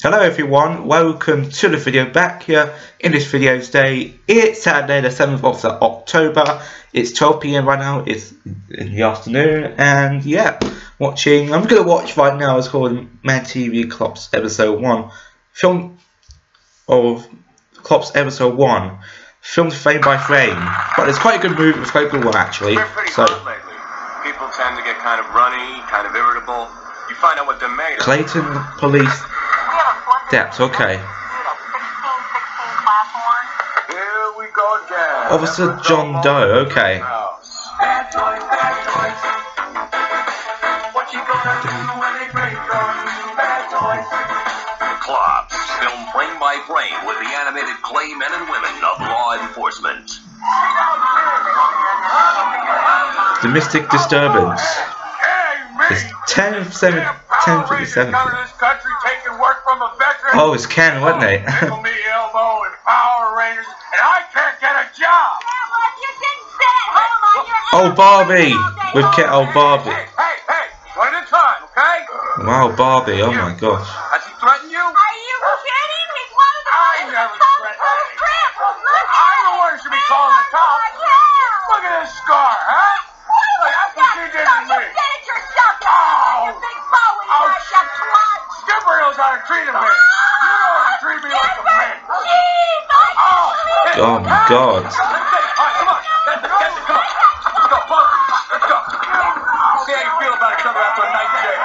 Hello everyone, welcome to the video back here. In this video today. It's Saturday the 7th of October, it's 12pm right now, it's in the afternoon. And yeah, watching, I'm going to watch right now, it's called Mad TV Clops episode 1, film of Clops episode 1, filmed frame by frame, but it's quite a good movie, it's quite a good one actually. So, People tend to get kind of runny, kind of irritable, you find out what they're made of. Clayton Police Depth, okay. Officer John Doe, okay. Clops, filmed frame by frame with the animated clay men and women of law enforcement. Domestic disturbance. It's 10 7 10 57. Oh, it's Ken, wasn't it? me elbow and Power Rangers, and I can't get a job. Oh, Barbie with Ken. Oh, Barbie. Hey, hey, hey, one at a time, okay? Wow, Barbie. Oh my gosh. Has he threatened you? Are you kidding? He's one the I never threatened you. I'm the one who should be calling the cops. Look at this scar, huh? Look, that's what you did to me. Get it yourself, you big bow and Ouch. you clutch. Skipper knows how to treat a man. You know how to treat me like a man. Jeez, Oh, Oh my god. That's it. All right, come on. That's it. That's it. Come on. Let's go. Both of you. Let's go. See how you feel about each other after a night in jail.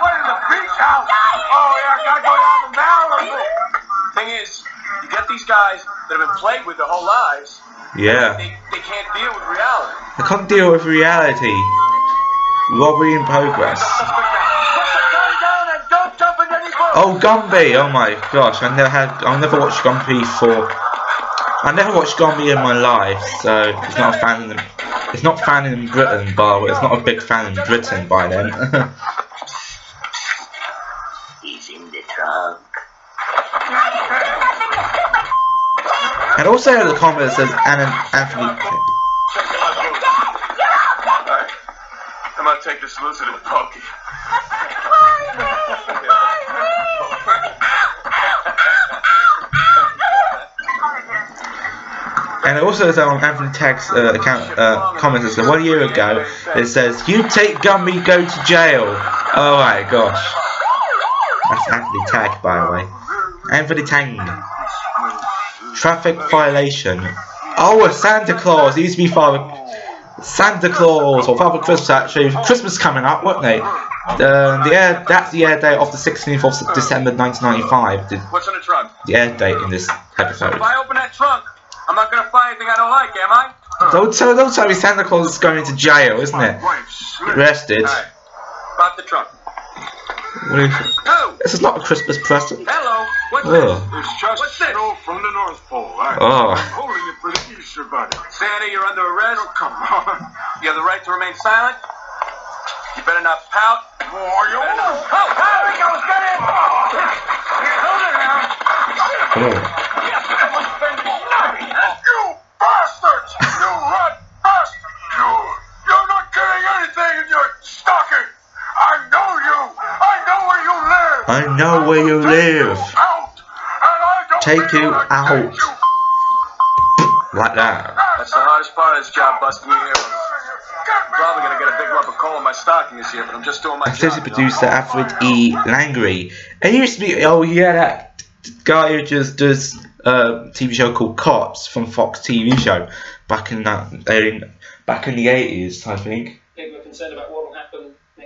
What in the beach house? Oh, yeah, I gotta go down to Malibu. Thing is, you get these guys that have been plagued with their whole lives. Yeah. They, they can't deal with reality. I can't deal with reality. Robbery in progress. Oh, Gumby. Oh my gosh. I never had. I never watched Gumby before. I never watched Gumby in my life, so it's not a fan in. It's not fan in Britain, but it's not a big fan in Britain by then. He's in the trunk. and also in the comments says Anna, Anthony. Alright. I'm gonna take this loose in the pokey. And also says on Anthony Tagg's uh, account uh, comments it one year ago it says you take Gumby go to jail. Oh my gosh. That's Anthony Tagg by the way. Anthony Tang. Traffic violation. Oh, Santa Claus. He used to be Father Santa Claus or Father Christmas actually. Christmas coming up, wasn't they? Um, the air that's the air date of the 16th of December 1995. The, What's in the trunk? the air date in this episode. If I open that trunk, I'm not gonna find anything I don't like, am I? Don't tell, don't tell me Santa Claus is going to jail, isn't it? Arrested. Alright. Pop the trunk. What is, Oh! this is not a Christmas present. Hello! What's Oh. this? It's just What's this? snow from the North Pole. I, Oh. I'm holding it for the Easter Bunny. Santa, you're under arrest. Oh, come on. You have the right to remain silent. You better not pout. Oh, you Better not- Oh, there he goes! Get in! Oh. Hold it now. Oh. You bastards! You rat bastard! You, you're not getting anything in your stocking! I know you! I know where you live! I know where you live. Out! And I don't Take you out. take you Like that. That's the hardest part of this job, busting you here. Get me Probably gonna get a big rubber coal in my stocking this year, but I'm just doing my job. Associate producer Alfred E. Langery. And he used to be, oh yeah, that guy who just does uh, a TV show called Cops from Fox TV show back in that, in, back in the 80s, I think. people are concerned about what will happen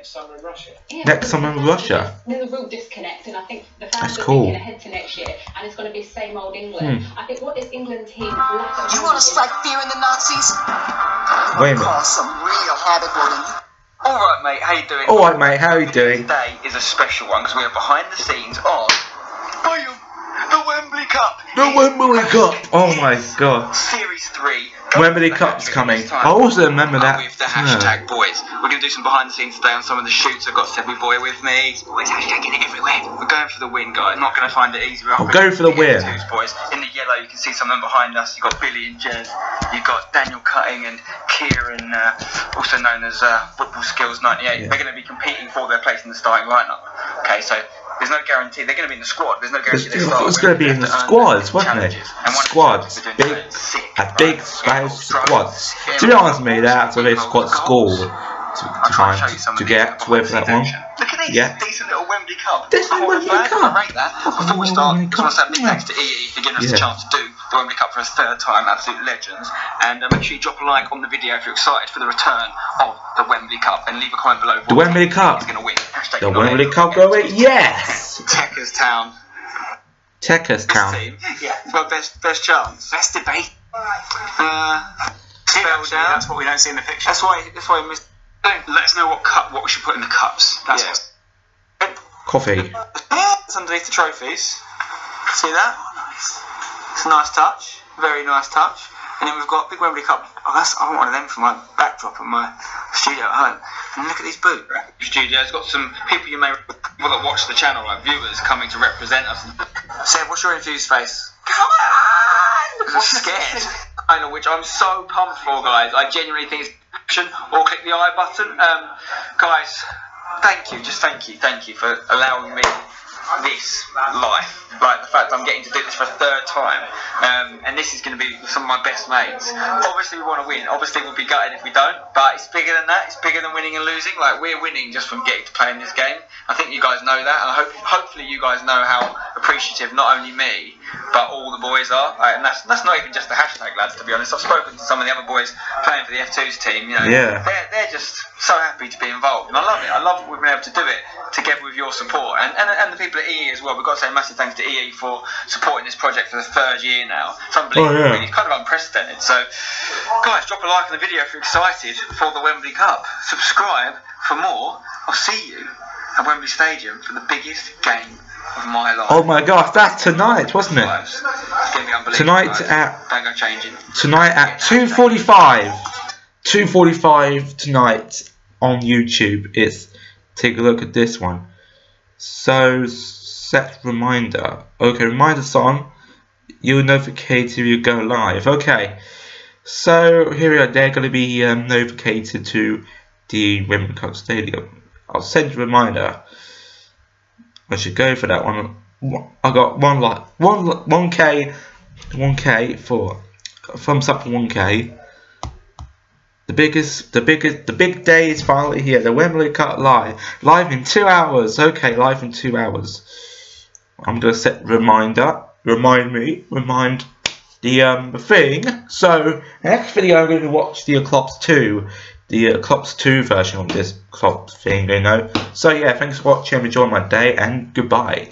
next summer in Russia. Yeah, Next summer in Russia. There's a real disconnect, and I think the fans That's are cool. thinking ahead to next year, and it's going to be same old England. Hmm. I think what is England team? You want to strike fear in the Nazis? Wait a minute. Cause some real havoc with them. All right, mate. How you doing? Alright mate, how are you doing? Today is a special one because we are behind the scenes on Boom, the Wembley Cup. The Wembley Cup! Oh my god. Series three. Wembley Cup's coming. I also remember that. With the yeah. hashtag boys. We're going to do some behind the scenes today on some of the shoots. I've got Sebby Boy with me. He's always hashtagging it everywhere. We're going for the win, guys. Not going to find it easy. We're I'm going for the win. Twos, boys. In the yellow, you can see some of them behind us. You've got Billy and Jez. You've got Daniel Cutting and Kieran, uh, also known as uh, Football Skills 98. Yeah. They're going to be competing for their place in the starting lineup. Okay, so there's no guarantee they're going to be in the squad. There's no guarantee they start. it's gonna be in the to squads, wasn't it? challenges. And one of the Squads, big, doing is sick, a big throws, squads. To be honest with me, that's a big squad school to, to try and to get these with that one. Look at these Yeah. decent little Wembley Cup. This Corner Wembley Cup. I rate that. Before we start, just want to say big thanks to EE for giving us a chance to do the Wembley Cup for a third time. Absolute legends. And uh, make sure you drop a like on the video if you're excited for the return of the Wembley Cup, and leave a comment below. The Wembley Cup. is going to win. Hashtag The United. Wembley Cup going, yes! Techers Town. Techers Town. Yeah. Well, best best chance. Best debate. Uh, fell down. That's what we don't see in the picture. That's why. That's why we missed. Let us know what cup, what we should put in the cups. That's Yeah. what. Coffee. It's underneath the trophies. See that? It's a nice touch. Very nice touch. And then we've got Big Wembley Cup. Oh, that's, I want one of them for my backdrop at my studio at home. And look at these boots. Studio's got some people you may people that watch the channel, like viewers, coming to represent us. Seb, what's your infused face? Come on! I'm scared. I know, which I'm so pumped for, guys. I genuinely think it's action. Or click the I button. Um, guys, thank you, just thank you, thank you for allowing me this life. Like the fact I'm getting to do this for a third time, um, and this is going to be some of my best mates. Obviously, we want to win. Obviously, we'll be gutted if we don't. But it's bigger than that. It's bigger than winning and losing. Like we're winning just from getting to play in this game. I think you guys know that, and I hope hopefully you guys know how appreciative not only me but all the boys are. Like, and that's that's not even just the hashtag lads. To be honest, I've spoken to some of the other boys playing for the F2s team. You know, Yeah. they're, they're just so happy to be involved, and I love it. I love that we've been able to do it together with your support, and, and, and the people at EE as well. We've got to say a massive thanks to EE for supporting this project for the third year now. It's unbelievable, Oh, yeah. really. It's kind of unprecedented. So, guys, drop a like on the video if you're excited for the Wembley Cup. Subscribe for more. I'll see you at Wembley Stadium for the biggest game of my life. Oh my gosh, that's tonight, wasn't it? It's going to be unbelievable. Tonight guys. at- Don't go changing. Tonight at 2.45. 2.45 tonight on YouTube. It's, take a look at this one. So, set reminder. Okay, reminder song. You'll notified if you go live. Okay. So, here we are. They're going to be um, notified to the Wembley Cup Stadium. I'll send you a reminder. I should go for that one. I got one like one one k, one k for up for one k. The biggest, the biggest, the big day is finally here. The Wembley Cup live, live in two hours. Okay, live in two hours. I'm gonna set reminder, remind me, remind the um thing. So next video I'm to watch the Eclipse 2, the Eclipse 2 version of this Eclipse thing. You know. So yeah, thanks for watching. Enjoy my day and goodbye.